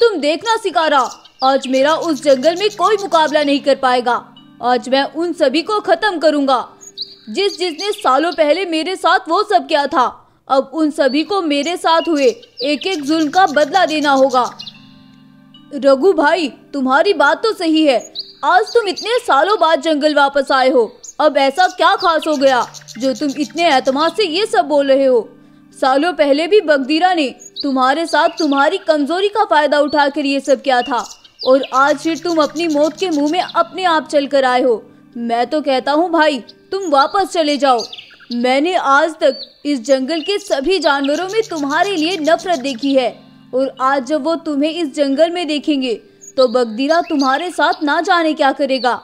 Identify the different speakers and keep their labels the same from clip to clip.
Speaker 1: तुम देखना सिकारा। आज मेरा उस जंगल में कोई मुकाबला नहीं कर पाएगा। आज मैं उन सभी को खत्म करूँगा। जिस जिसने सालों पहले मेरे साथ वो सब किया था, अब उन सभी को मेरे साथ हुए एक एक जुल्म का बदला देना होगा। रघु भाई, तुम्हारी बात तो सही है। आज तुम इतने सालों बाद जंगल वापस आए हो। अब ऐसा क्या खास हो गया, जो तुम इतने एतमाद से ये सब बोल रहे हो? सालों पहले भी बगदीरा ने तुम्हारे साथ तुम्हारी कमज़ोरी का फ़ायदा उठाकर ये सब किया था? और आज फिर तुम अपनी मौत के मुँह में अपने आप चल कर आए हो। मैं तो कहता हूँ, भाई, तुम वापस चले जाओ। मैंने आज तक इस जंगल के सभी जानवरों में तुम्हारे लिए नफरत देखी है। और आज जब वो तुम्हें इस जंगल में देखेंगे तो बगदीरा तुम्हारे साथ ना जाने क्या करेगा?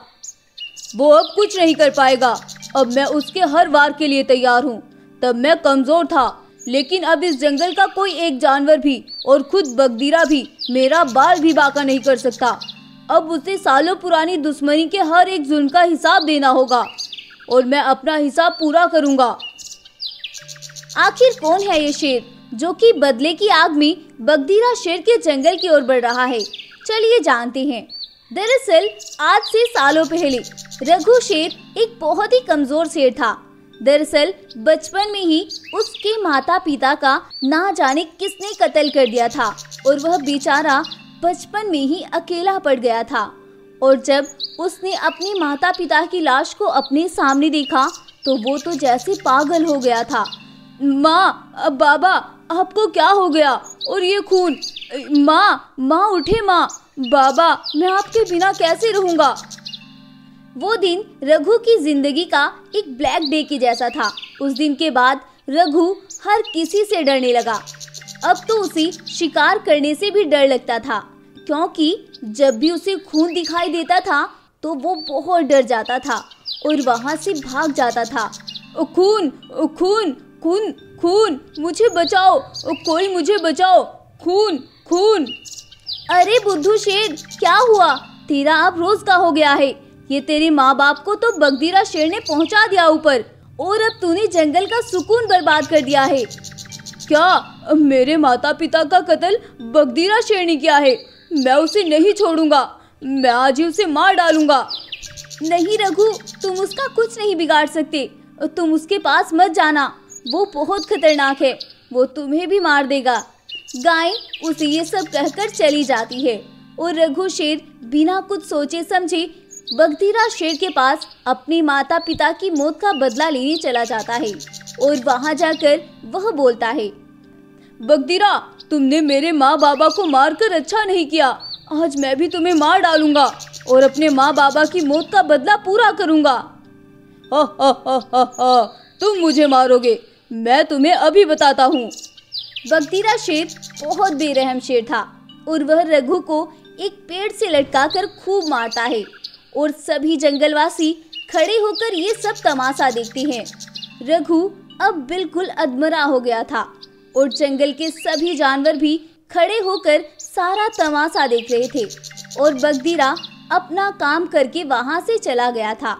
Speaker 1: वो अब कुछ नहीं कर पाएगा। अब मैं उसके हर वार के लिए तैयार हूँ। तब मैं कमज़ोर था। लेकिन अब इस जंगल का कोई एक जानवर भी और खुद बगदीरा भी मेरा बाल भी बाका नहीं कर सकता। अब उसे सालों पुरानी दुश्मनी के हर एक जुल्म का हिसाब देना होगा और मैं अपना हिसाब पूरा करूँगा। आखिर कौन है ये शेर जो कि बदले की आग में बगदीरा शेर के जंगल की ओर बढ़ रहा है? चलिए जानते हैं। दरअसल, आज से सालों पहले रघु शेर एक बहुत ही कमज़ोर शेर था। दरअसल, बचपन में ही उसके माता पिता का ना जाने किसने कत्ल कर दिया था और वह बेचारा बचपन में ही अकेला पड़ गया था। और जब उसने अपने माता पिता की लाश को अपने सामने देखा तो वो तो जैसे पागल हो गया था। माँ बाबा, आपको क्या हो गया? और ये खून? माँ माँ, उठे माँ। बाबा, मैं आपके बिना कैसे रहूँगा? वो दिन रघु की ज़िंदगी का एक ब्लैक डे की जैसा था। उस दिन के बाद रघु हर किसी से डरने लगा। अब तो उसे शिकार करने से भी डर लगता था, क्योंकि जब भी उसे खून दिखाई देता था तो वो बहुत डर जाता था और वहाँ से भाग जाता था। खून खून खून खून, मुझे बचाओ कोई मुझे बचाओ, खून खून! अरे बुद्धू शेर, क्या हुआ? तेरा अब रोज का हो गया है। ये तेरे माँ बाप को तो बगदीरा शेर ने पहुँचा दिया ऊपर, और अब तूने जंगल का सुकून बर्बाद कर दिया है। क्या मेरे माता पिता का कत्ल बगदीरा शेर ने किया है? मैं उसे नहीं छोड़ूँगा, मैं आज ही उसे मार डालूँगा। नहीं रघु, तुम उसका कुछ नहीं बिगाड़ सकते, तुम उसके पास मत जाना, वो बहुत खतरनाक है, वो तुम्हें भी मार देगा। गाय उसे ये सब कहकर चली जाती है, और रघु शेर बिना कुछ सोचे समझे बगदीरा शेर के पास अपने माता पिता की मौत का बदला लेने चला जाता है और वहाँ जाकर वह बोलता है, बगदीरा, तुमने मेरे माँ बाबा को मारकर अच्छा नहीं किया। आज मैं भी तुम्हें मार डालूँगा और अपने माँ बाबा की मौत का बदला पूरा करूँगा। हा हा हा हा हा, तुम मुझे मारोगे। मैं तुम्हें अभी बताता हूँ। बगदीरा शेर बहुत बेरहम शेर था और वह रघु को एक पेड़ से लटका कर खूब मारता है। और सभी जंगलवासी खड़े होकर ये सब तमाशा देखते हैं। रघु अब बिल्कुल अधमरा हो गया था और जंगल के सभी जानवर भी खड़े होकर सारा तमाशा देख रहे थे और बगदीरा अपना काम करके वहाँ से चला गया था।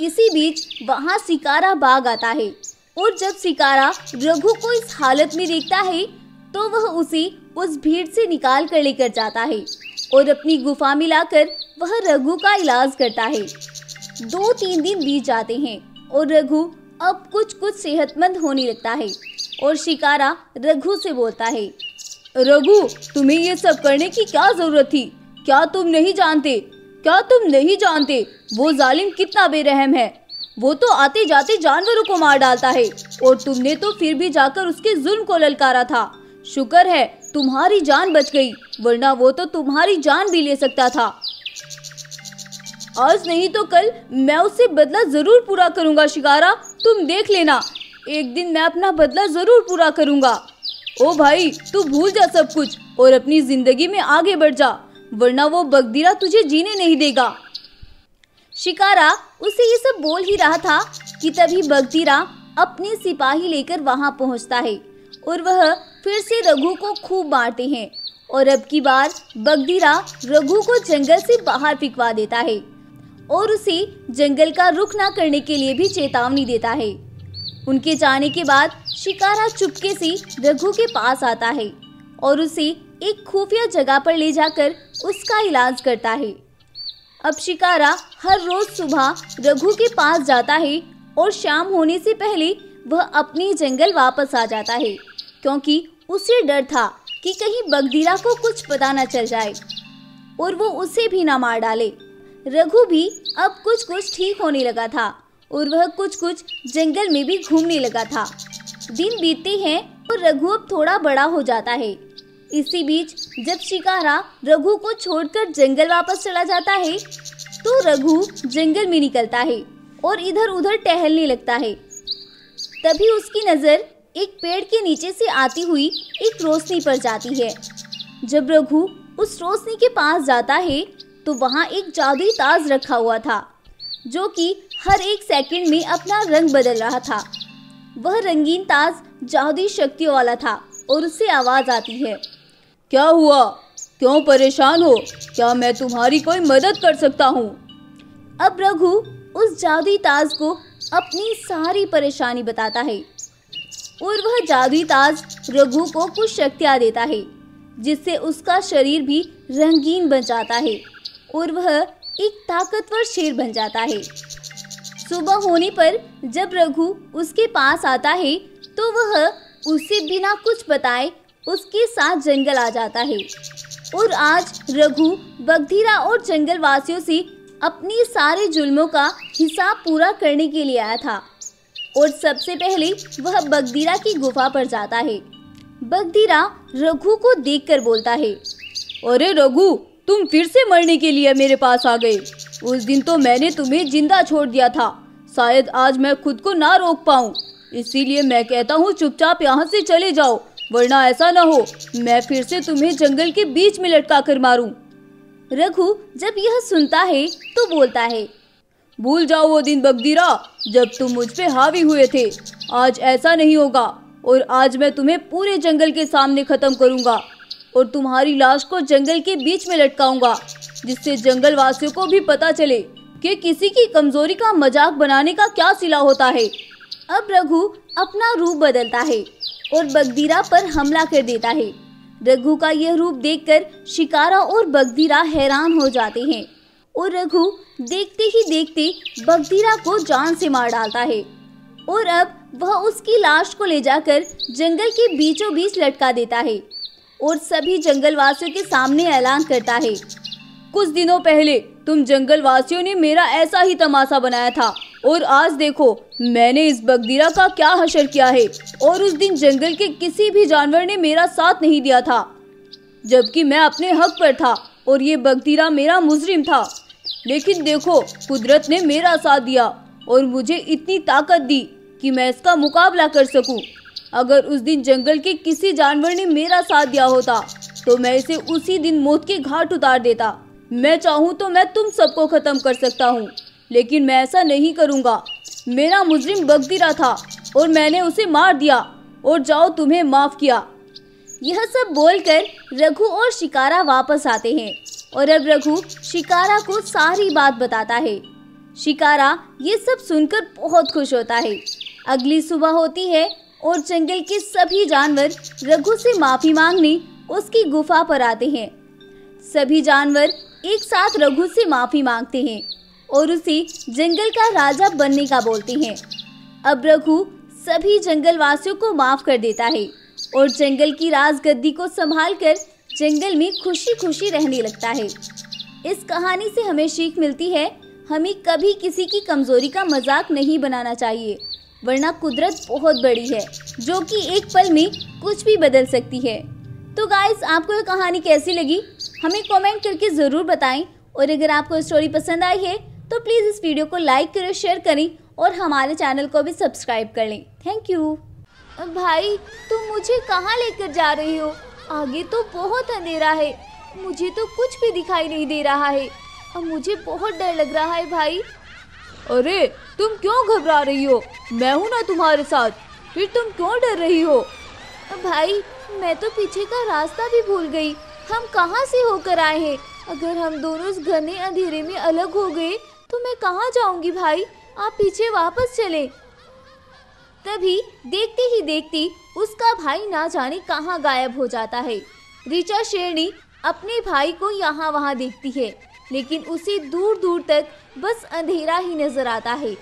Speaker 1: इसी बीच वहाँ सिकारा बाग आता है और जब सिकारा रघु को इस हालत में देखता है तो वह उसे उस भीड़ से निकाल कर लेकर जाता है और अपनी गुफा में लाकर वह रघु का इलाज करता है। दो तीन दिन बीत जाते हैं और रघु अब कुछ कुछ सेहतमंद होने लगता है और शिकारा रघु से बोलता है, रघु, तुम्हें ये सब करने की क्या ज़रूरत थी? क्या तुम नहीं जानते? क्या तुम नहीं जानते? वो जालिम कितना बेरहम है। वो तो आते जाते जानवरों को मार डालता है और तुमने तो फिर भी जाकर उसके जुल्म को ललकारा था। शुक्र है तुम्हारी जान बच गई, वरना वो तो तुम्हारी जान भी ले सकता था। आज नहीं तो कल मैं उससे बदला ज़रूर पूरा करूँगा, शिकारा। तुम देख लेना। एक दिन मैं अपना बदला ज़रूर पूरा करूँगा। ओ भाई, तू भूल जा सब कुछ और अपनी ज़िंदगी में आगे बढ़ जा, वरना वो बगदीरा तुझे जीने नहीं देगा। शिकारा, उसे ये सब बोल ही रहा था कि तभी बगदीरा अपने सिपाही लेकर वहाँ पहुँचता है और वह फिर से रघु को खूब मारते हैं और अब की बार बगदीरा रघु को जंगल से बाहर फिकवा देता है। और उसे जंगल का रुख न करने के लिए भी चेतावनी देता है। उनके जाने के बाद शिकारा चुपके से रघु के पास आता है और उसे एक खुफिया जगह पर ले जाकर उसका इलाज करता है। अब शिकारा हर रोज सुबह रघु के पास जाता है और शाम होने से पहले वह अपने जंगल वापस आ जाता है, क्योंकि उसे डर था कि कहीं बगदीरा को कुछ पता न चल जाए और वो उसे भी ना मार डाले। रघु भी अब कुछ कुछ ठीक होने लगा था और वह कुछ कुछ जंगल में भी घूमने लगा था। दिन बीतते हैं और रघु अब थोड़ा बड़ा हो जाता है। इसी बीच जब शिकारा रघु को छोड़कर जंगल वापस चला जाता है तो रघु जंगल में निकलता है और इधर उधर टहलने लगता है। तभी उसकी नज़र एक पेड़ के नीचे से आती हुई एक रोशनी पर जाती है। जब रघु उस रोशनी के पास जाता है तो वहाँ एक जादुई ताज रखा हुआ था, जो कि हर एक सेकंड में अपना रंग बदल रहा था। वह रंगीन ताज जादुई शक्तियों वाला था और उससे आवाज़ आती है।
Speaker 2: क्या हुआ? क्यों परेशान हो? क्या मैं तुम्हारी कोई मदद कर सकता हूँ?
Speaker 1: अब रघु उस जादुई ताज को अपनी सारी परेशानी बताता है और वह जादुई ताज रघु को कुछ शक्तियाँ देता है, जिससे उसका शरीर भी रंगीन बन जाता है। और वह एक ताकतवर शेर बन जाता है। सुबह होने पर जब रघु उसके पास आता है तो वह उसे बिना कुछ बताए उसके साथ जंगल आ जाता है। और आज रघु बगधीरा और जंगल वासियों से अपनी सारे जुल्मों का हिसाब पूरा करने के लिए आया था। और सबसे पहले वह बगदीरा की गुफा पर जाता है। बगदीरा रघु को देखकर बोलता है,
Speaker 2: अरे रघु तुम फिर से मरने के लिए मेरे पास आ गए। उस दिन तो मैंने तुम्हें ज़िंदा छोड़ दिया था। शायद आज मैं खुद को ना रोक पाऊँ। इसीलिए मैं कहता हूँ, चुपचाप यहाँ से चले जाओ, वरना ऐसा ना हो, मैं फिर से तुम्हें जंगल के बीच में लटका कर मारूं।
Speaker 1: रघु जब यह सुनता है तो बोलता है,
Speaker 2: भूल जाओ वो दिन बगदीरा, जब तुम मुझ पे हावी हुए थे। आज ऐसा नहीं होगा, और आज मैं तुम्हें पूरे जंगल के सामने खत्म करूँगा। और तुम्हारी लाश को जंगल के बीच में लटकाऊँगा, जिससे जंगल वासियों को भी पता चले कि किसी की कमज़ोरी का मज़ाक बनाने का क्या सिला होता है।
Speaker 1: अब रघु अपना रूप बदलता है और बगदीरा पर हमला कर देता है। रघु का यह रूप देखकर शिकारा और बगदीरा हैरान हो जाते हैं और रघु देखते ही देखते बगदीरा को जान से मार डालता है और अब वह उसकी लाश को ले जाकर जंगल के बीचों बीच लटका देता है। और सभी जंगल वासियों के सामने ऐलान करता है।
Speaker 2: कुछ दिनों पहले तुम जंगल वासियों ने मेरा ऐसा ही तमाशा बनाया था। और आज देखो, मैंने इस बगदीरा का क्या हशर किया है। और उस दिन जंगल के किसी भी जानवर ने मेरा साथ नहीं दिया था। जबकि मैं अपने हक पर था और ये बगदीरा मेरा मुजरिम था। लेकिन देखो, कुदरत ने मेरा साथ दिया और मुझे इतनी ताकत दी कि मैं इसका मुकाबला कर सकूँ। अगर उस दिन जंगल के किसी जानवर ने मेरा साथ दिया होता तो मैं इसे उसी दिन मौत के घाट उतार देता। मैं चाहूँ तो मैं तुम सबको खत्म कर सकता हूँ, लेकिन मैं ऐसा नहीं करूँगा। मेरा मुजरिम बगदीरा था, और मैंने उसे मार दिया, और जाओ तुम्हें माफ़ किया।
Speaker 1: यह सब बोलकर रघु और शिकारा वापस आते हैं, और अब रघु शिकारा को सारी बात बताता है। शिकारा ये सब सुनकर बहुत खुश होता है। अगली सुबह होती है और जंगल के सभी जानवर रघु से माफ़ी मांगने उसकी गुफा पर आते हैं। सभी जानवर एक साथ रघु से माफ़ी मांगते हैं और उसे जंगल का राजा बनने का बोलते हैं। अब रघु सभी जंगल वासियों को माफ़ कर देता है और जंगल की राजगद्दी को संभाल कर जंगल में खुशी खुशी रहने लगता है। इस कहानी से हमें सीख मिलती है, हमें कभी किसी की कमज़ोरी का मज़ाक नहीं बनाना चाहिए। वरना कुदरत बहुत बड़ी है, जो कि एक पल में कुछ भी बदल सकती है। तो गाइस आपको यह कहानी कैसी लगी? हमें कमेंट करके ज़रूर बताएँ। और अगर आपको स्टोरी पसंद आई है तो प्लीज़ इस वीडियो को लाइक करें शेयर करें और हमारे चैनल को भी सब्सक्राइब कर लें। थैंक यू भाई, तुम मुझे कहाँ लेकर जा रही हो? आगे तो बहुत अंधेरा है। मुझे तो कुछ भी दिखाई नहीं दे रहा है। अब मुझे बहुत डर लग रहा है भाई।
Speaker 2: अरे, तुम क्यों घबरा रही हो? मैं हूँ ना तुम्हारे साथ। फिर तुम क्यों डर रही हो?
Speaker 1: भाई, मैं तो पीछे का रास्ता भी भूल गई। हम कहाँ से होकर आए हैं? अगर हम दोनों इस घने अंधेरे में अलग हो गए तो मैं कहाँ जाऊँगी भाई? आप पीछे वापस चले। तभी देखते ही देखते उसका भाई ना जाने कहाँ गायब हो जाता है। ऋचा शेरनी अपने भाई को यहाँ वहाँ देखती है। लेकिन उसे दूर दूर तक बस अंधेरा ही नज़र आता है।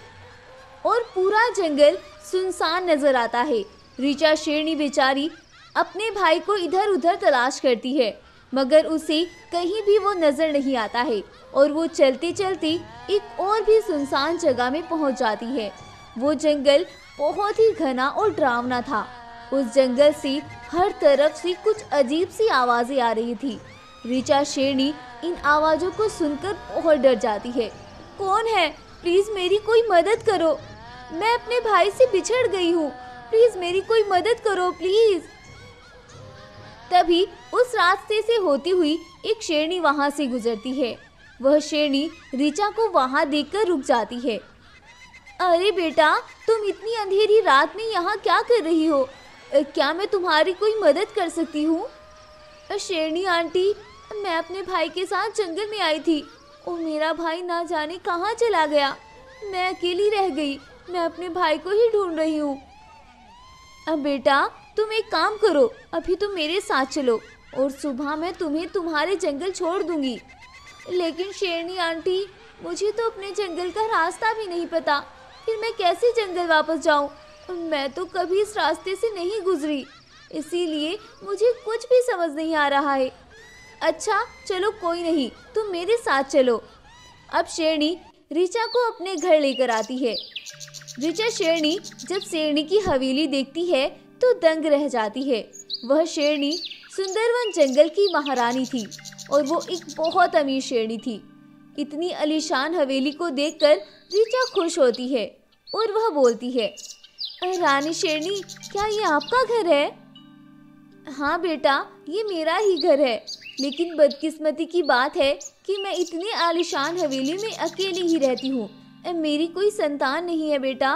Speaker 1: और पूरा जंगल सुनसान नज़र आता है। ऋचा शेरनी बेचारी अपने भाई को इधर उधर तलाश करती है, मगर उसे कहीं भी वो नज़र नहीं आता है और वो चलते चलते एक और भी सुनसान जगह में पहुँच जाती है। वो जंगल बहुत ही घना और डरावना था। उस जंगल से हर तरफ़ से कुछ अजीब सी आवाज़ें आ रही थी। ऋचा शेरनी इन आवाजों को सुनकर बहुत डर जाती है। कौन है? प्लीज़ मेरी कोई मदद करो। मैं अपने भाई से बिछड़ गई हूँ। प्लीज़ मेरी कोई मदद करो, प्लीज़। तभी उस रास्ते से होती हुई एक शेरनी वहाँ से गुजरती है। वह शेरनी रिचा को वहाँ देखकर रुक जाती है। अरे बेटा, तुम इतनी अंधेरी रात में यहाँ क्या कर रही हो? क्या मैं तुम्हारी कोई मदद कर सकती हूँ? शेरनी आंटी मैं अपने भाई के साथ जंगल में आई थी। और मेरा भाई ना जाने कहाँ चला गया। मैं अकेली रह गई। मैं अपने भाई को ही ढूंढ रही हूँ। अब बेटा, तुम एक काम करो। अभी तुम मेरे साथ चलो और सुबह मैं तुम्हें तुम्हारे जंगल छोड़ दूँगी। लेकिन शेरनी आंटी, मुझे तो अपने जंगल का रास्ता भी नहीं पता। फिर मैं कैसे जंगल वापस जाऊँ? मैं तो कभी इस रास्ते से नहीं गुजरी। इसीलिए मुझे कुछ भी समझ नहीं आ रहा है। अच्छा चलो, कोई नहीं, तुम मेरे साथ चलो। अब शेरनी ऋचा को अपने घर लेकर आती है। ऋचा शेरनी जब शेरनी की हवेली देखती है तो दंग रह जाती है। वह शेरनी सुंदरवन जंगल की महारानी थी, और वो एक बहुत अमीर शेरनी थी। इतनी अलीशान हवेली को देखकर ऋचा खुश होती है, और वह बोलती है रानी शेरनी, क्या ये आपका घर है? हाँ बेटा, ये मेरा ही घर है। लेकिन बदकिस्मती की बात है कि मैं इतनी आलिशान हवेली में अकेली ही रहती हूँ। मेरी कोई संतान नहीं है बेटा।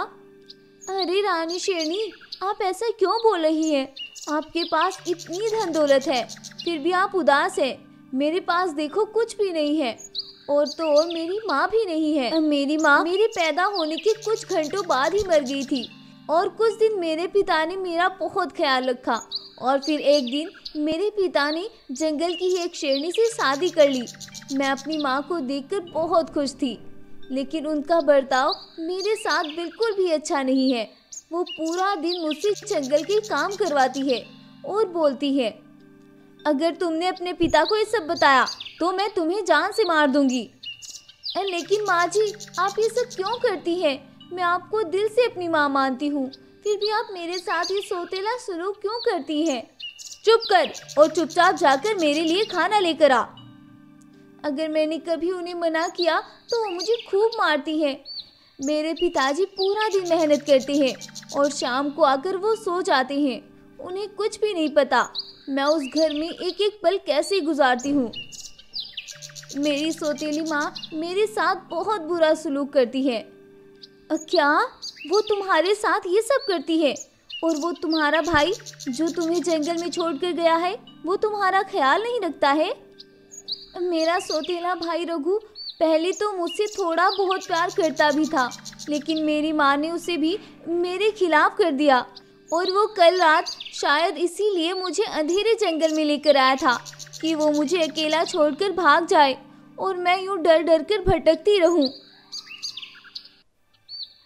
Speaker 1: अरे रानी शेरनी, आप ऐसा क्यों बोल रही हैं? आपके पास इतनी धन दौलत है, फिर भी आप उदास हैं। मेरे पास देखो कुछ भी नहीं है, और तो और मेरी माँ भी नहीं है। मेरी माँ मेरे पैदा होने के कुछ घंटों बाद ही मर गई थी। और कुछ दिन मेरे पिता ने मेरा बहुत ख्याल रखा और फिर एक दिन मेरे पिता ने जंगल की ही एक शेरनी से शादी कर ली। मैं अपनी माँ को देखकर बहुत खुश थी, लेकिन उनका बर्ताव मेरे साथ बिल्कुल भी अच्छा नहीं है। वो पूरा दिन मुझसे जंगल के काम करवाती है और बोलती है, अगर तुमने अपने पिता को ये सब बताया तो मैं तुम्हें जान से मार दूँगी। लेकिन माँ जी, आप ये सब क्यों करती हैं? मैं आपको दिल से अपनी माँ मानती हूँ। फिर भी आप मेरे साथ ये सोतेला सलूक क्यों करती हैं? चुप कर और चुपचाप जाकर मेरे लिए खाना लेकर आ। अगर मैंने कभी उन्हें मना किया तो वो मुझे खूब मारती हैं। मेरे पिताजी पूरा दिन मेहनत करते हैं और शाम को आकर वो सो जाते हैं। उन्हें कुछ भी नहीं पता, मैं उस घर में एक एक पल कैसे गुजारती हूँ। मेरी सोतेली माँ मेरे साथ बहुत बुरा सलूक करती है। क्या? वो तुम्हारे साथ ये सब करती है? और वो तुम्हारा भाई, जो तुम्हें जंगल में छोड़ कर गया है, वो तुम्हारा ख्याल नहीं रखता है? मेरा सोतेला भाई रघु, पहले तो मुझसे थोड़ा बहुत प्यार करता भी था, लेकिन मेरी माँ ने उसे भी मेरे खिलाफ कर दिया। और वो कल रात शायद इसीलिए मुझे अंधेरे जंगल में लेकर आया था कि वो मुझे अकेला छोड़कर भाग जाए, और मैं यूँ डर डर कर भटकती रहूँ।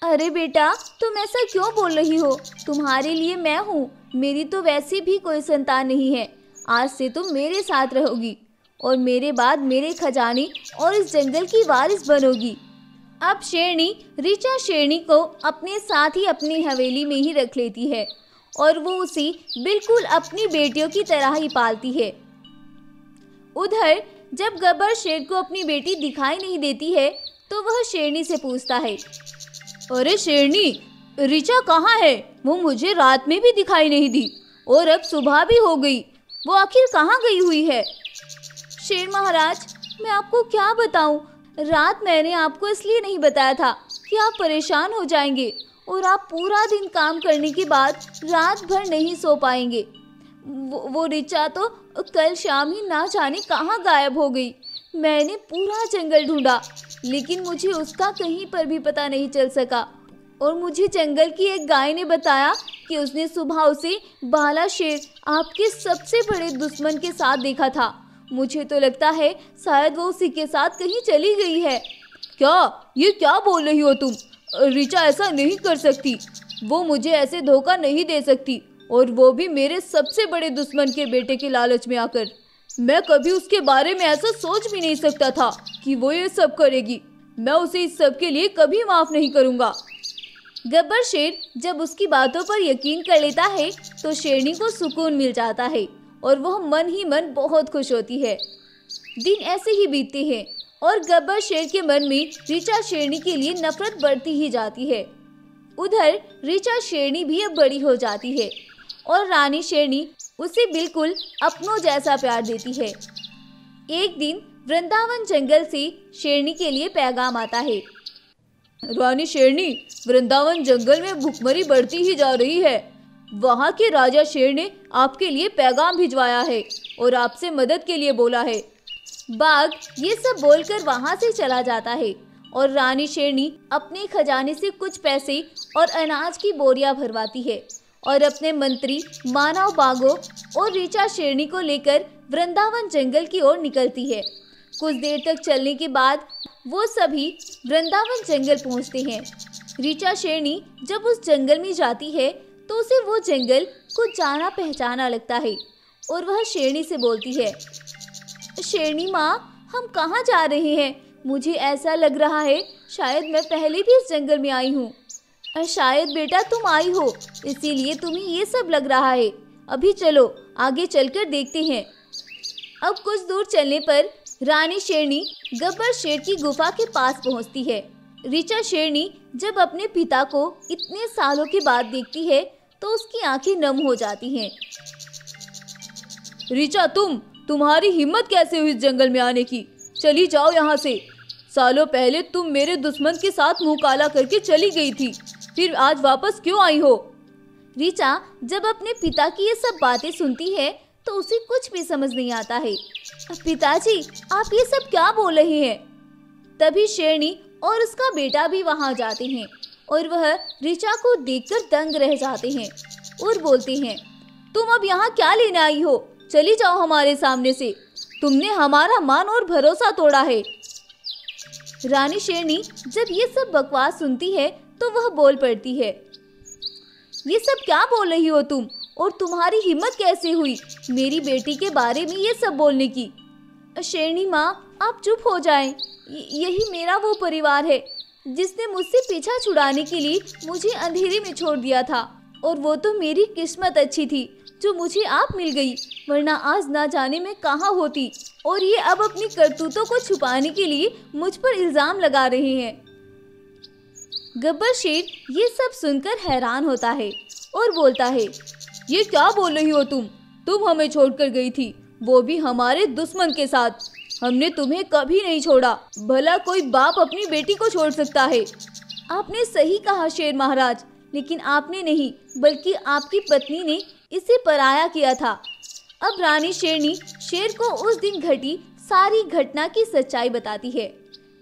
Speaker 1: अरे बेटा, तुम ऐसा क्यों बोल रही हो? तुम्हारे लिए मैं हूँ। मेरी तो वैसे भी कोई संतान नहीं है। आज से तुम मेरे साथ रहोगी और मेरे बाद मेरे खजाने और इस जंगल की वारिस बनोगी। अब शेरनी, ऋचा शेरनी को अपने साथ ही अपनी हवेली में ही रख लेती है और वो उसे बिल्कुल अपनी बेटियों की तरह ही पालती है। उधर, जब गब्बर शेर को अपनी बेटी दिखाई नहीं देती है तो वह शेरनी से पूछता है अरे शेरनी रिचा कहाँ है? वो मुझे रात में भी दिखाई नहीं दी। और अब सुबह भी हो गई। वो आखिर कहाँ गई हुई है? शेर महाराज मैं आपको क्या बताऊँ? रात मैंने आपको इसलिए नहीं बताया था कि आप परेशान हो जाएँगे और आप पूरा दिन काम करने के बाद रात भर नहीं सो पाएँगे। वो, वो रिचा तो कल शाम ही ना जाने कहाँ गायब हो गई। मैंने पूरा जंगल ढूंढा। लेकिन मुझे उसका कहीं पर भी पता नहीं चल सका। और मुझे जंगल की एक गाय ने बताया कि उसने सुबह उसे बाला शेर, आपके सबसे बड़े दुश्मन के साथ देखा था। मुझे तो लगता है शायद वो उसी के साथ कहीं चली गई है।
Speaker 2: क्या? ये क्या बोल रही हो तुम? रिचा ऐसा नहीं कर सकती। वो मुझे ऐसे धोखा नहीं दे सकती। और वो भी मेरे सबसे बड़े दुश्मन के बेटे के लालच में आकर। मैं कभी उसके बारे में ऐसा सोच भी नहीं सकता था कि वो ये सब करेगी। मैं उसे इस सब के लिए कभी माफ़ नहीं करूँगा।
Speaker 1: गब्बर शेर जब उसकी बातों पर यकीन कर लेता है तो शेरनी को सुकून मिल जाता है और वह मन ही मन बहुत खुश होती है। दिन ऐसे ही बीतते हैं और गब्बर शेर के मन में रिचा शेरनी के लिए नफरत बढ़ती ही जाती है। उधर रिचा शेरनी भी अब बड़ी हो जाती है और रानी शेरनी उसे बिल्कुल अपनों जैसा प्यार देती है। एक दिन वृंदावन जंगल से शेरनी के लिए पैगाम आता है।
Speaker 2: रानी शेरनी, वृंदावन जंगल में भुखमरी बढ़ती ही जा रही है। वहाँ के राजा शेर ने आपके लिए पैगाम भिजवाया है और आपसे मदद के लिए बोला है।
Speaker 1: बाघ ये सब बोलकर वहाँ से चला जाता है और रानी शेरनी अपने खजाने से कुछ पैसे और अनाज की बोरियाँ भरवाती है। और अपने मंत्री मानव बागो और रीचा शेरणी को लेकर वृंदावन जंगल की ओर निकलती है। कुछ देर तक चलने के बाद वो सभी वृंदावन जंगल पहुँचते हैं। रीचा शेरणी जब उस जंगल में जाती है तो उसे वो जंगल कुछ जाना पहचाना लगता है और वह शेरणी से बोलती है, शेरणी माँ, हम कहाँ जा रहे हैं? मुझे ऐसा लग रहा है, शायद मैं पहले भी इस जंगल में आई हूँ। शायद बेटा तुम आई हो। इसीलिए तुम्हें ये सब लग रहा है। अभी चलो, आगे चलकर देखते हैं। अब कुछ दूर चलने पर रानी शेरनी गब्बर शेर की गुफा के पास पहुँचती है। रिचा शेरनी जब अपने पिता को इतने सालों के बाद देखती है तो उसकी आँखें नम हो जाती हैं।
Speaker 2: रिचा तुम, तुम्हारी हिम्मत कैसे हुई जंगल में आने की? चली जाओ यहाँ से। सालों पहले तुम मेरे दुश्मन के साथ मुँह काला करके चली गई थी। फिर आज वापस क्यों आई हो?
Speaker 1: रीचा जब अपने पिता की ये सब बातें सुनती है तो उसे कुछ भी समझ नहीं आता है। पिताजी, आप ये सब क्या बोल रहे हैं? तभी शेरनी और उसका बेटा भी वहाँ जाते हैं और वह रीचा को देखकर दंग रह जाते हैं और बोलते हैं,
Speaker 2: तुम अब यहाँ क्या लेने आई हो? चली जाओ हमारे सामने से। तुमने हमारा मान और भरोसा तोड़ा है।
Speaker 1: रानी शेरनी जब ये सब बकवास सुनती है तो वह बोल पड़ती है, ये सब क्या बोल रही हो तुम? और तुम्हारी हिम्मत कैसे हुई मेरी बेटी के बारे में ये सब बोलने की? शेरणी माँ, आप चुप हो जाएँ। यही मेरा वो परिवार है, जिसने मुझसे पीछा छुड़ाने के लिए मुझे अंधेरे में छोड़ दिया था। और वो तो मेरी किस्मत अच्छी थी, जो मुझे आप मिल गई, वरना आज ना जाने में कहाँ होती। और ये अब अपनी करतूतों को छुपाने के लिए मुझ पर इल्ज़ाम लगा रहे हैं। गब्बर शेर ये सब सुनकर हैरान होता है और बोलता है,
Speaker 2: ये क्या बोल रही हो तुम? तुम हमें छोड़कर गई थी। वो भी हमारे दुश्मन के साथ। हमने तुम्हें कभी नहीं छोड़ा। भला कोई बाप अपनी बेटी को छोड़ सकता है?
Speaker 1: आपने सही कहा शेर महाराज, लेकिन आपने नहीं, बल्कि आपकी पत्नी ने इसे पराया किया था। अब रानी शेरनी शेर को उस दिन घटी सारी घटना की सच्चाई बताती है।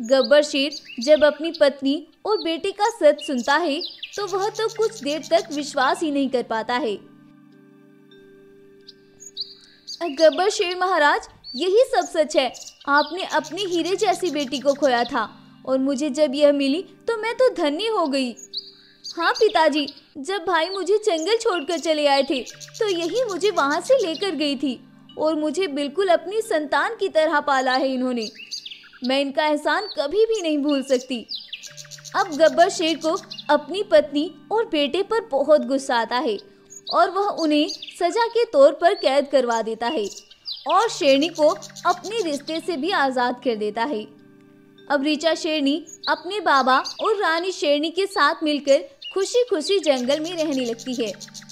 Speaker 1: गब्बर शेर जब अपनी पत्नी और बेटे का सच सुनता है तो वह तो कुछ देर तक विश्वास ही नहीं कर पाता है। गब्बर शेर महाराज, यही सब सच है। आपने अपनी हीरे जैसी बेटी को खोया था, और मुझे जब यह मिली तो मैं तो धन्य हो गई। हाँ पिताजी, जब भाई मुझे जंगल छोड़कर चले आए थे तो यही मुझे वहाँ से लेकर गई थी, और मुझे बिल्कुल अपनी संतान की तरह पाला है इन्होंने। मैं इनका एहसान कभी भी नहीं भूल सकती। अब गब्बर शेर को अपनी पत्नी और बेटे पर बहुत गुस्सा आता है और वह उन्हें सजा के तौर पर कैद करवा देता है और शेरनी को अपने रिश्ते से भी आज़ाद कर देता है। अब रीचा शेरनी अपने बाबा और रानी शेरनी के साथ मिलकर खुशी खुशी जंगल में रहने लगती है।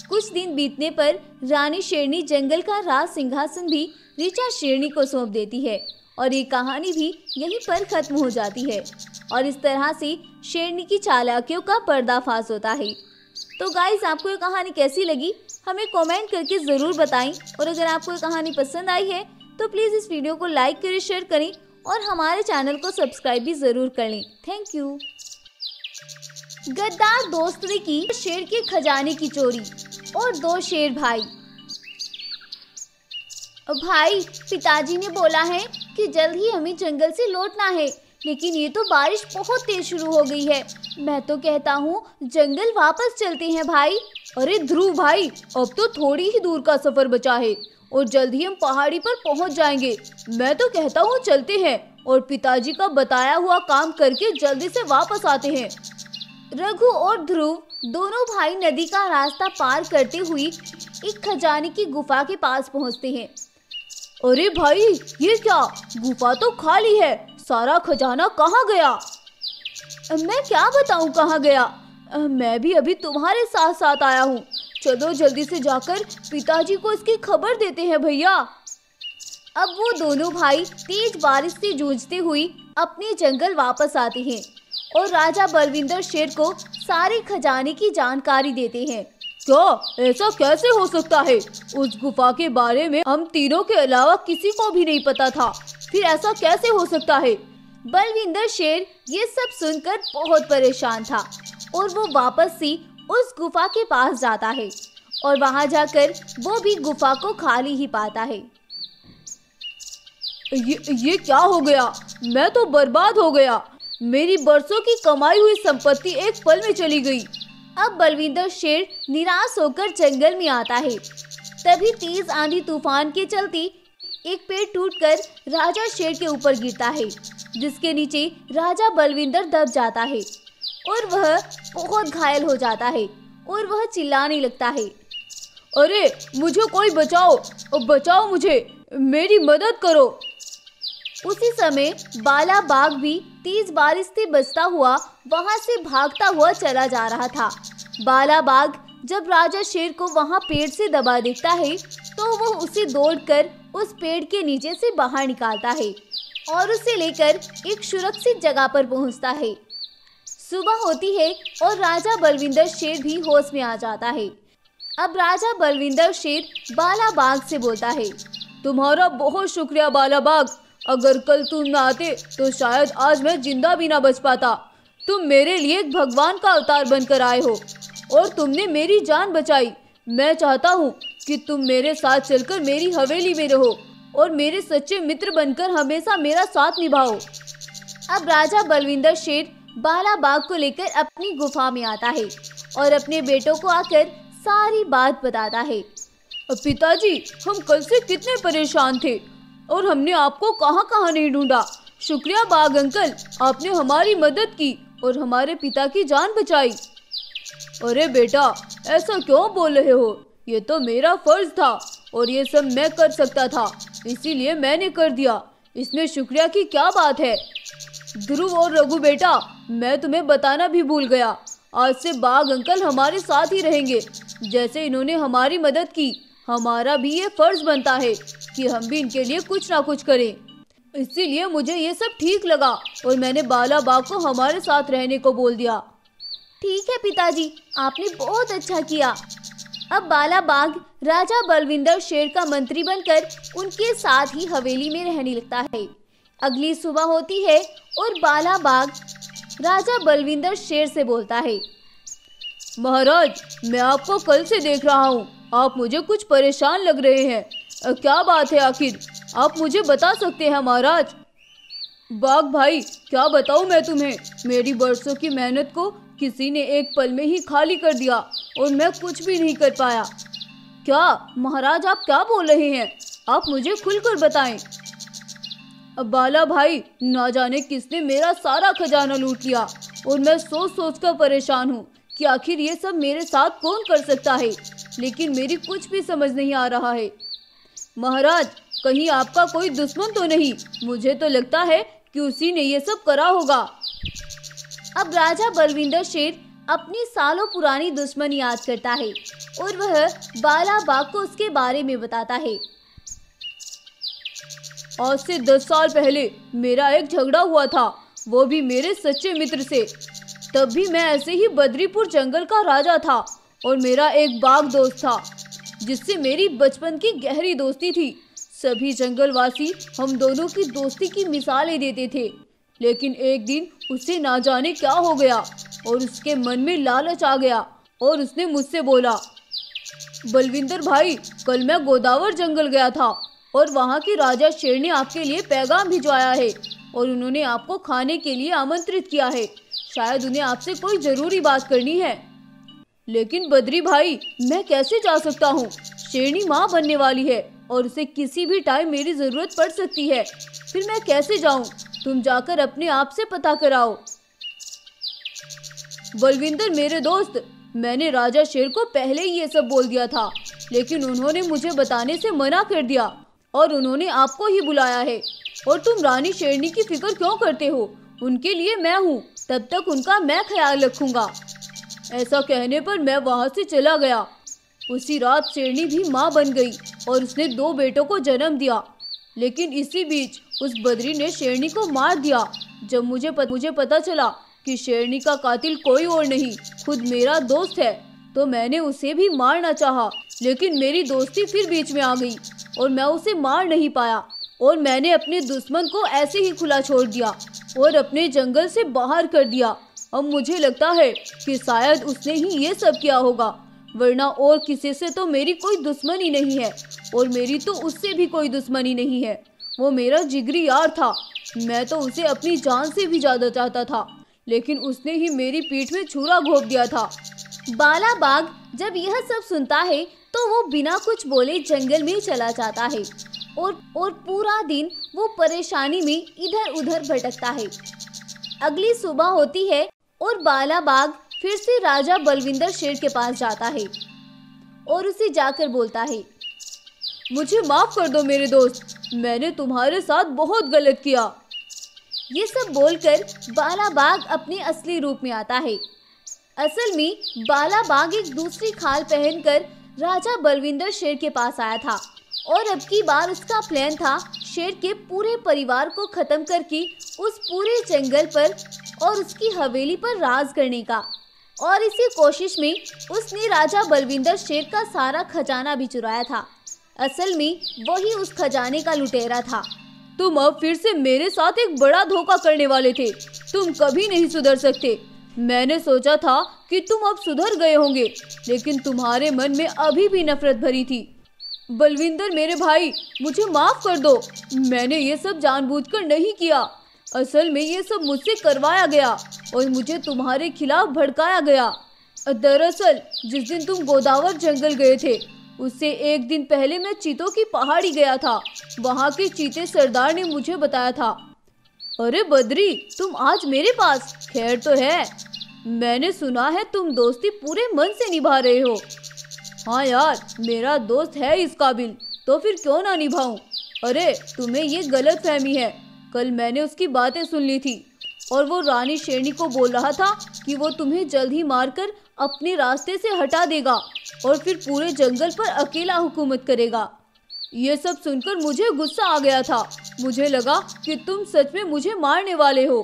Speaker 1: कुछ दिन बीतने पर रानी शेरनी जंगल का राज सिंहासन भी रीचा शेरनी को सौंप देती है और ये कहानी भी यहीं पर खत्म हो जाती है। और इस तरह से शेरनी की चालाकियों का पर्दाफाश होता है। तो गाइज़ आपको ये कहानी कैसी लगी? हमें कमेंट करके ज़रूर बताएँ। और अगर आपको ये कहानी पसंद आई है तो प्लीज़ इस वीडियो को लाइक करें शेयर करें और हमारे चैनल को सब्सक्राइब भी ज़रूर कर लें। थैंक यू गद्दार दोस्त ने की शेर के खजाने की चोरी और दो शेर भाई। भाई, पिताजी ने बोला है कि जल्द ही हमें जंगल से लौटना है। लेकिन ये तो बारिश बहुत तेज शुरू हो गई है। मैं तो कहता हूँ, जंगल वापस चलते हैं भाई।
Speaker 2: अरे ध्रुव भाई, अब तो थोड़ी ही दूर का सफ़र बचा है और जल्द ही हम पहाड़ी पर पहुँच जाएँगे। मैं तो कहता हूँ, चलते हैं और पिताजी का बताया हुआ काम करके जल्दी से वापस आते हैं।
Speaker 1: रघु और ध्रुव दोनों भाई नदी का रास्ता पार करते हुए एक खजाने की गुफा के पास पहुँचते हैं।
Speaker 2: अरे भाई, ये क्या? गुफा तो खाली है। सारा खजाना कहाँ गया?
Speaker 1: मैं क्या बताऊँ कहाँ गया?
Speaker 2: मैं भी अभी तुम्हारे साथ साथ आया हूँ। चलो जल्दी से जाकर पिताजी को इसकी खबर देते हैं भैया।
Speaker 1: अब वो दोनों भाई तेज बारिश से जूझते हुए अपने जंगल वापस आते हैं और राजा बलविंदर शेर को सारे खजाने की जानकारी देते हैं।
Speaker 2: क्या? ऐसा कैसे हो सकता है? उस गुफा के बारे में हम तीनों के अलावा किसी को भी नहीं पता था। फिर ऐसा कैसे हो सकता है?
Speaker 1: बलविंदर शेर ये सब सुनकर बहुत परेशान था और वो वापस से उस गुफा के पास जाता है और वहाँ जाकर वो भी गुफा को खाली ही पाता है।
Speaker 2: ये ये क्या हो गया? मैं तो बर्बाद हो गया। मेरी बरसों की कमाई हुई संपत्ति एक पल में चली गई।
Speaker 1: अब बलविंदर शेर निराश होकर जंगल में आता है। तभी तेज आंधी तूफ़ान के चलते एक पेड़ टूटकर राजा शेर के ऊपर गिरता है, जिसके नीचे राजा बलविंदर दब जाता है और वह बहुत घायल हो जाता है और वह चिल्लाने लगता है।
Speaker 2: अरे, मुझे कोई बचाओ बचाओ मुझे, मेरी मदद करो।
Speaker 1: उसी समय बाला बाग भी तेज बारिश से बचता हुआ वहाँ से भागता हुआ चला जा रहा था। बाला बाग जब राजा शेर को वहाँ पेड़ से दबा देखता है तो वो उसे दौड़कर उस पेड़ के नीचे से बाहर निकालता है और उसे लेकर एक सुरक्षित जगह पर पहुँचता है। सुबह होती है और राजा बलविंदर शेर भी होश में आ जाता है। अब राजा बलविंदर शेर बाला बाग से बोलता है,
Speaker 2: तुम्हारा बहुत शुक्रिया बाला बाग अगर कल तुम न आते तो शायद आज मैं ज़िंदा भी ना बच पाता। तुम मेरे लिए भगवान का अवतार बनकर आए हो और तुमने मेरी जान बचाई। मैं चाहता हूँ कि तुम मेरे साथ चलकर मेरी हवेली में रहो और मेरे सच्चे मित्र बनकर हमेशा मेरा साथ निभाओ।
Speaker 1: अब राजा बलविंदर शेर बाला बाग को लेकर अपनी गुफा में आता है और अपने बेटों को आकर सारी बात बताता है।
Speaker 2: पिताजी, हम कल से कितने परेशान थे और हमने आपको कहाँ कहाँ नहीं ढूंढा। शुक्रिया बाग अंकल, आपने हमारी मदद की और हमारे पिता की जान बचाई। अरे बेटा, ऐसा क्यों बोल रहे हो? ये तो मेरा फ़र्ज़ था और ये सब मैं कर सकता था, इसीलिए मैंने कर दिया। इसमें शुक्रिया की क्या बात है? ध्रुव और रघु बेटा, मैं तुम्हें बताना भी भूल गया। आज से बाघ अंकल हमारे साथ ही रहेंगे। जैसे इन्होंने हमारी मदद की, हमारा भी ये फ़र्ज़ बनता है कि हम भी इनके लिए कुछ ना कुछ करें। इसीलिए मुझे ये सब ठीक लगा और मैंने बाला बाग को हमारे साथ रहने को बोल दिया।
Speaker 1: ठीक है पिताजी, आपने बहुत अच्छा किया। अब बाला बाग राजा बलविंदर शेर का मंत्री बनकर उनके साथ ही हवेली में रहने लगता है। अगली सुबह होती है और बाला बाग राजा बलविंदर शेर से बोलता है।
Speaker 2: महाराज, मैं आपको कल से देख रहा हूँ। आप मुझे कुछ परेशान लग रहे हैं। क्या बात है आखिर? आप मुझे बता सकते हैं महाराज? बाघ भाई, क्या बताऊँ मैं तुम्हें? मेरी बरसों की मेहनत को किसी ने एक पल में ही खाली कर दिया और मैं कुछ भी नहीं कर पाया। क्या, महाराज, आप क्या बोल रहे हैं? आप मुझे खुलकर बताएँ। अब बाला भाई, ना जाने किसने मेरा सारा खजाना लूट लिया और मैं सोच सोच कर परेशान हूँ कि आखिर ये सब मेरे साथ कौन कर सकता है? लेकिन मेरी कुछ भी समझ नहीं आ रहा है। महाराज, कहीं आपका कोई दुश्मन तो नहीं? मुझे तो लगता है कि उसी ने ये सब करा होगा।
Speaker 1: अब राजा बलविंदर शेर अपनी सालों पुरानी दुश्मन याद करता है और वह बाला बाग को उसके बारे में बताता है।
Speaker 2: आज से दस साल पहले मेरा एक झगड़ा हुआ था, वो भी मेरे सच्चे मित्र से। तब भी मैं ऐसे ही बद्रीपुर जंगल का राजा था और मेरा एक बाघ दोस्त था, जिससे मेरी बचपन की गहरी दोस्ती थी। सभी जंगलवासी हम दोनों की दोस्ती की मिसालें देते थे। लेकिन एक दिन उसे ना जाने क्या हो गया और उसके मन में लालच आ गया और उसने मुझसे बोला, बलविंदर भाई, कल मैं गोदावर जंगल गया था और वहाँ की राजा शेर ने आपके लिए पैगाम भिजवाया है और उन्होंने आपको खाने के लिए आमंत्रित किया है। शायद उन्हें आपसे कोई ज़रूरी बात करनी है। लेकिन बद्री भाई, मैं कैसे जा सकता हूँ? शेरनी माँ बनने वाली है और उसे किसी भी टाइम मेरी ज़रूरत पड़ सकती है। फिर मैं कैसे जाऊँ? तुम जाकर अपने आप से पता कराओ। बलविंदर, मेरे दोस्त, मैंने राजा शेर को पहले ही ये सब बोल दिया था, लेकिन उन्होंने मुझे बताने से मना कर दिया और उन्होंने आपको ही बुलाया है। और तुम रानी शेरनी की फ़िक्र क्यों करते हो? उनके लिए मैं हूँ, तब तक उनका मैं ख्याल रखूँगा। ऐसा कहने पर मैं वहाँ से चला गया। उसी रात शेरनी भी माँ बन गई और उसने दो बेटों को जन्म दिया। लेकिन इसी बीच उस बदरी ने शेरनी को मार दिया। जब मुझे पत, मुझे पता चला कि शेरनी का कातिल कोई और नहीं खुद मेरा दोस्त है तो मैंने उसे भी मारना चाहा। लेकिन मेरी दोस्ती फिर बीच में आ गई और मैं उसे मार नहीं पाया। और मैंने अपने दुश्मन को ऐसे ही खुला छोड़ दिया और अपने जंगल से बाहर कर दिया। अब मुझे लगता है कि शायद उसने ही ये सब किया होगा वरना और किसी से तो मेरी कोई दुश्मनी नहीं है और मेरी तो उससे भी कोई दुश्मनी नहीं है। वो मेरा जिगरी यार था। मैं तो उसे अपनी जान से भी ज़्यादा चाहता था, लेकिन उसने ही मेरी पीठ में छुरा घोप दिया था।
Speaker 1: बाला बाग जब यह सब सुनता है तो वो बिना कुछ बोले जंगल में चला जाता है और और पूरा दिन वो परेशानी में इधर उधर भटकता है। अगली सुबह होती है और बाला बाग फिर से राजा बलविंदर शेर के पास जाता है और उसे जाकर बोलता है,
Speaker 2: मुझे माफ़ कर दो मेरे दोस्त मैंने तुम्हारे साथ बहुत गलत किया।
Speaker 1: ये सब बोलकर बाला बाग अपने असली रूप में आता है। असल में बाला बाग एक दूसरी खाल पहनकर राजा बलविंदर शेर के पास आया था और अब की बार उसका प्लान था शेर के पूरे परिवार को खत्म करके उस पूरे जंगल पर और उसकी हवेली पर राज करने का। और इसी कोशिश में उसने राजा बलविंदर शेर का सारा खजाना भी चुराया था। असल में वही उस खजाने का लुटेरा था।
Speaker 2: तुम अब फिर से मेरे साथ एक बड़ा धोखा करने वाले थे। तुम कभी नहीं सुधर सकते। मैंने सोचा था कि तुम अब सुधर गए होंगे, लेकिन तुम्हारे मन में अभी भी नफरत भरी थी। बलविंदर मेरे भाई, मुझे माफ़ कर दो। मैंने ये सब जानबूझकर नहीं किया। असल में ये सब मुझसे करवाया गया और मुझे तुम्हारे खिलाफ भड़काया गया। दरअसल, जिस दिन तुम गोदावर जंगल गए थे उससे एक दिन पहले मैं चीतों की पहाड़ी गया था। वहाँ के चीते सरदार ने मुझे बताया था। अरे बद्री, तुम आज मेरे पास? खैर तो है। मैंने सुना है तुम दोस्ती पूरे मन से निभा रहे हो। हाँ यार, मेरा दोस्त है इस काबिल तो फिर क्यों ना निभाऊं? अरे, तुम्हें ये गलत फहमी है। कल मैंने उसकी बातें सुन ली थी, और वो रानी शेरनी को बोल रहा था कि वो तुम्हें जल्द ही मारकर अपने रास्ते से हटा देगा और फिर पूरे जंगल पर अकेला हुकूमत करेगा। ये सब सुनकर मुझे गुस्सा आ गया था। मुझे लगा कि तुम सच में मुझे मारने वाले हो।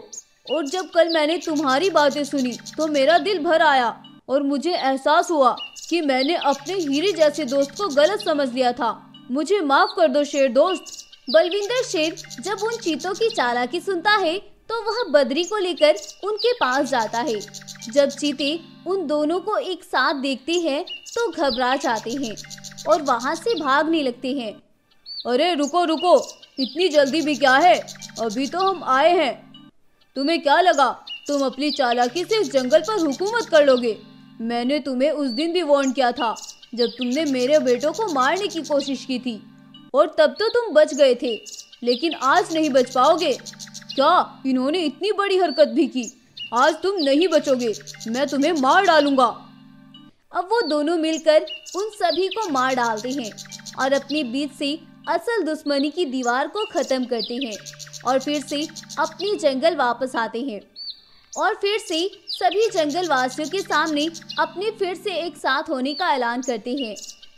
Speaker 2: और जब कल मैंने तुम्हारी बातें सुनी तो मेरा दिल भर आया और मुझे एहसास हुआ कि मैंने अपने हीरे जैसे दोस्त को गलत समझ लिया था। मुझे माफ़ कर दो शेर दोस्त।
Speaker 1: बलविंदर शेर जब उन चीतों की चालाकी सुनता है तो वह बद्री को लेकर उनके पास जाता है। जब चीते उन दोनों को एक साथ देखते हैं तो घबरा जाते हैं और वहाँ से भागने लगते हैं।
Speaker 2: अरे, रुको रुको, इतनी जल्दी भी क्या है? अभी तो हम आए हैं। तुम्हें क्या लगा? तुम अपनी चालाकी से जंगल पर हुकूमत कर लोगे। मैंने तुम्हें उस दिन भी वार्न किया था, जब तुमने मेरे बेटों को मारने की कोशिश की थी। और तब तो तुम बच गए थे, लेकिन आज नहीं बच पाओगे। क्या? इन्होंने इतनी बड़ी हरकत भी की। आज तुम नहीं बचोगे। मैं तुम्हें मार डालूँगा।
Speaker 1: अब वो दोनों मिलकर उन सभी को मार डालते हैं और अपने बीच से असल दुश्मनी की दीवार को खत्म करते हैं और फिर से अपने जंगल वापस आते हैं। और फिर से सभी जंगल वासियों के सामने अपने फिर से एक साथ होने का ऐलान करते हैं।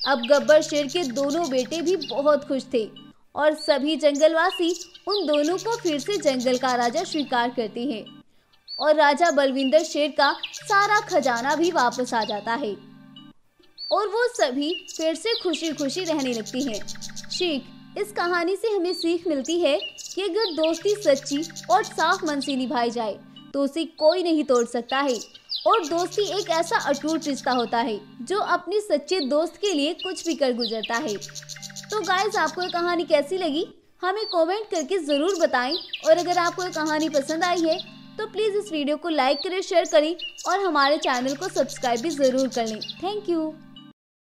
Speaker 1: अब गब्बर शेर के दोनों बेटे भी बहुत खुश थे। और सभी जंगलवासी उन दोनों को फिर से जंगल का राजा स्वीकार करते हैं। और राजा बलविंदर शेर का सारा खजाना भी वापस आ जाता है। और वो सभी फिर से खुशी खुशी रहने लगती हैं। शीख, इस कहानी से हमें सीख मिलती है कि अगर दोस्ती सच्ची और साफ़ मन से निभाई जाए तो उसे कोई नहीं तोड़ सकता है। और दोस्ती एक ऐसा अटूट रिश्ता होता है, जो अपने सच्चे दोस्त के लिए कुछ भी कर गुजरता है। तो गाइस आपको ये कहानी कैसी लगी? हमें कमेंट करके ज़रूर बताएँ। और अगर आपको ये कहानी पसंद आई है तो प्लीज़ इस वीडियो को लाइक करें शेयर करें और हमारे चैनल को सब्सक्राइब भी ज़रूर कर लें। Thank you